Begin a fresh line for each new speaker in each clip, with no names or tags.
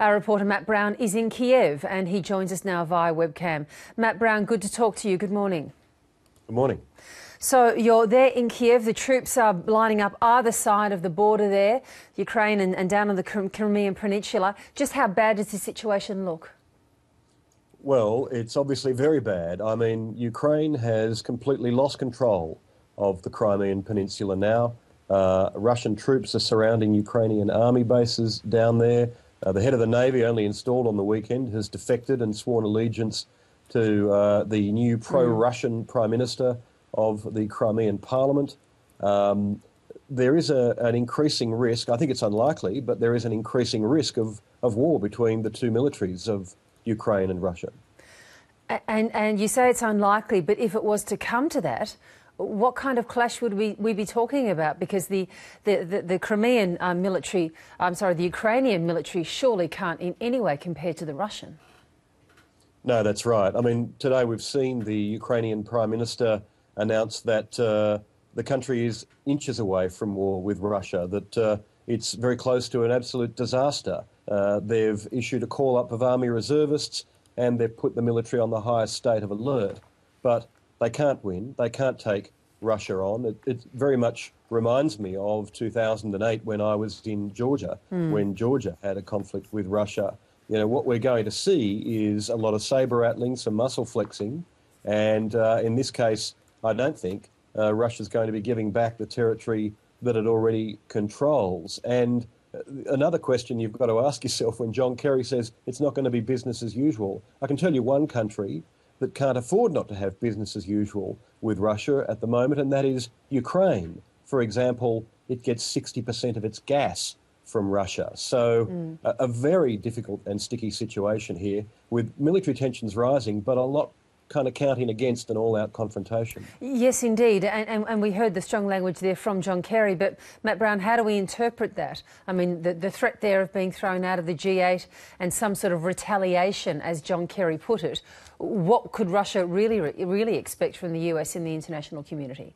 Our reporter Matt Brown is in Kiev and he joins us now via webcam. Matt Brown, good to talk to you. Good morning.
Good morning.
So you're there in Kiev. The troops are lining up either side of the border there, Ukraine and, and down on the Crimean Peninsula. Just how bad does the situation look?
Well, it's obviously very bad. I mean, Ukraine has completely lost control of the Crimean Peninsula now. Uh, Russian troops are surrounding Ukrainian army bases down there. Uh, the head of the Navy, only installed on the weekend, has defected and sworn allegiance to uh, the new pro Russian Prime Minister of the Crimean Parliament. Um, there is a, an increasing risk, I think it's unlikely, but there is an increasing risk of, of war between the two militaries of Ukraine and Russia.
And, and you say it's unlikely, but if it was to come to that, what kind of clash would we, we be talking about? Because the, the, the, the Crimean uh, military, I'm sorry, the Ukrainian military surely can't in any way compare to the Russian.
No, that's right. I mean, today we've seen the Ukrainian Prime Minister announce that uh, the country is inches away from war with Russia, that uh, it's very close to an absolute disaster. Uh, they've issued a call up of army reservists and they've put the military on the highest state of alert. But they can't win. They can't take Russia on. It, it very much reminds me of 2008 when I was in Georgia, mm. when Georgia had a conflict with Russia. You know, what we're going to see is a lot of saber rattling, some muscle flexing, and uh, in this case, I don't think uh, Russia's going to be giving back the territory that it already controls. And uh, another question you've got to ask yourself when John Kerry says it's not going to be business as usual. I can tell you one country that can't afford not to have business as usual with Russia at the moment, and that is Ukraine. For example, it gets 60% of its gas from Russia. So, mm. a, a, very difficult and sticky situation here with military tensions rising, but a lot kind of counting against an all out confrontation.
Yes, indeed. And, and, and, we heard the strong language there from John Kerry. But, Matt Brown, how do we interpret that? I mean, the, the threat there of being thrown out of the G8 and some sort of retaliation, as John Kerry put it. What could Russia really, really expect from the US in the international community?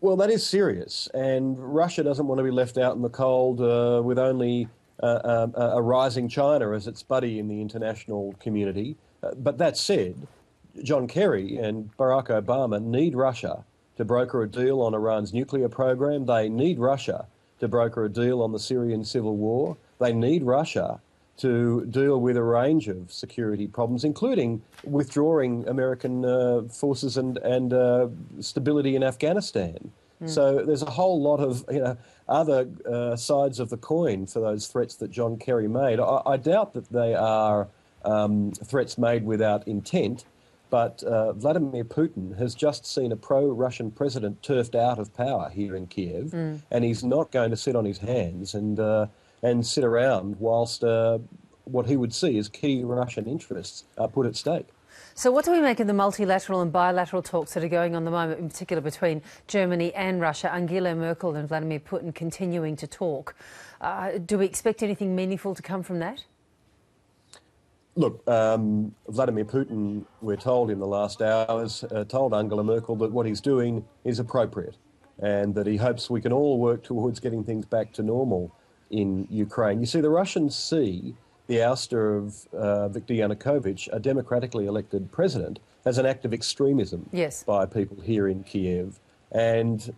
Well, that is serious. And Russia doesn't want to be left out in the cold uh, with only uh, uh, a rising China as its buddy in the international community. Uh, but that said, John Kerry and Barack Obama need Russia to broker a deal on Iran's nuclear program. They need Russia to broker a deal on the Syrian civil war. They need Russia to deal with a range of security problems, including withdrawing American uh, forces and, and uh, stability in Afghanistan. Mm. So there's a whole lot of you know, other uh, sides of the coin for those threats that John Kerry made. I, I doubt that they are um, threats made without intent. But uh, Vladimir Putin has just seen a pro Russian president turfed out of power here in Kiev, mm. and he's not going to sit on his hands and, uh, and sit around whilst uh, what he would see as key Russian interests are put at stake.
So, what do we make of the multilateral and bilateral talks that are going on at the moment, in particular between Germany and Russia? Angela Merkel and Vladimir Putin continuing to talk. Uh, do we expect anything meaningful to come from that?
Look, um, Vladimir Putin, we're told in the last hours, uh, told Angela Merkel that what he's doing is appropriate and that he hopes we can all work towards getting things back to normal in Ukraine. You see, the Russians see the ouster of uh, Viktor Yanukovych, a democratically elected president, as an act of extremism
yes.
by people here in Kiev. And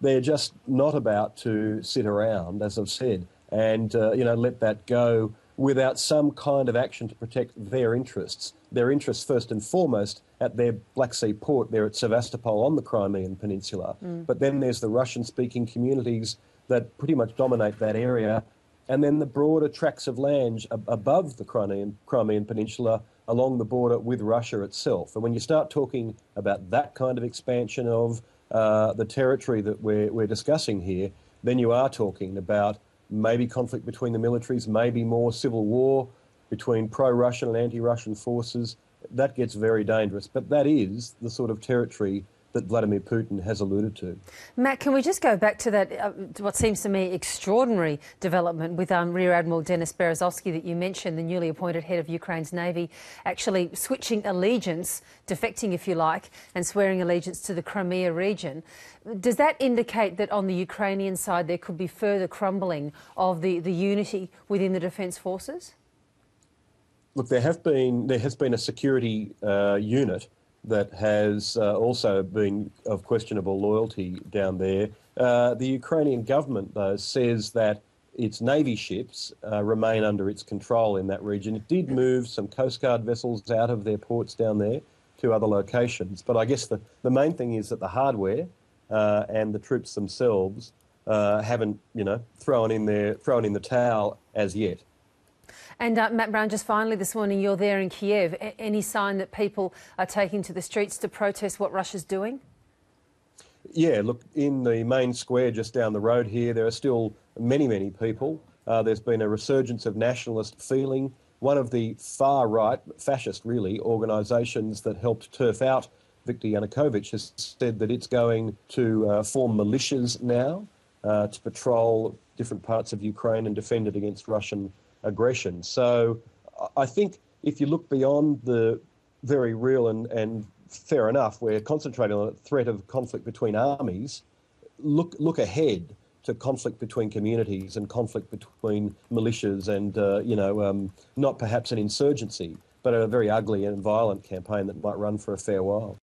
they're just not about to sit around, as I've said, and uh, you know let that go without some kind of action to protect their interests. Their interests, first and foremost, at their Black Sea port there at Sevastopol on the Crimean Peninsula. Mm. But then there's the Russian speaking communities that pretty much dominate that area. And then the broader tracts of land above the Crimean, Crimean Peninsula along the border with Russia itself. And when you start talking about that kind of expansion of uh, the territory that we're, we're discussing here, then you are talking about maybe conflict between the militaries, maybe more civil war between pro Russian and anti Russian forces. That gets very dangerous. But that is the sort of territory that Vladimir Putin has alluded to.
Matt, can we just go back to that, uh, what seems to me extraordinary development with um, Rear Admiral Denis Berezovsky that you mentioned, the newly appointed head of Ukraine's Navy, actually switching allegiance, defecting if you like, and swearing allegiance to the Crimea region. Does that indicate that on the Ukrainian side there could be further crumbling of the, the unity within the Defence Forces?
Look, there have been there has been a security uh, unit that has uh, also been of questionable loyalty down there. Uh, the Ukrainian government, though, says that its navy ships uh, remain under its control in that region. It did move some Coast Guard vessels out of their ports down there to other locations, but I guess the, the main thing is that the hardware uh, and the troops themselves uh, haven't, you know, thrown in their thrown in the towel as yet.
And uh, Matt Brown, just finally this morning, you're there in Kiev. A any sign that people are taking to the streets to protest what Russia's doing?
Yeah, look, in the main square just down the road here, there are still many, many people. Uh, there's been a resurgence of nationalist feeling. One of the far right, fascist really, organisations that helped turf out Viktor Yanukovych has said that it's going to uh, form militias now uh, to patrol different parts of Ukraine and defend it against Russian aggression. So I think if you look beyond the very real and, and fair enough, we're concentrating on a threat of conflict between armies, look, look ahead to conflict between communities and conflict between militias and, uh, you know, um, not perhaps an insurgency, but a very ugly and violent campaign that might run for a fair while.